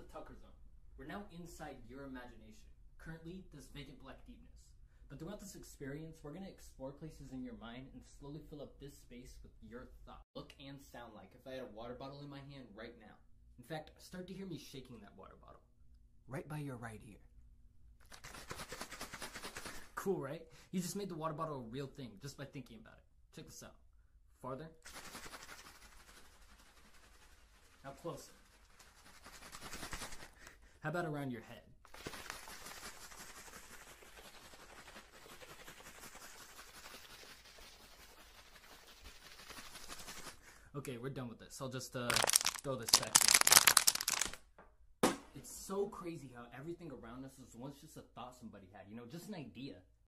The Tucker Zone. We're now inside your imagination, currently this vacant black deepness. But throughout this experience, we're going to explore places in your mind and slowly fill up this space with your thoughts. Look and sound like if I had a water bottle in my hand right now. In fact, start to hear me shaking that water bottle. Right by your right ear. Cool, right? You just made the water bottle a real thing just by thinking about it. Check this out. Farther. Now closer. How about around your head? Okay, we're done with this. I'll just uh, throw this back in. It's so crazy how everything around us is once just a thought somebody had, you know, just an idea.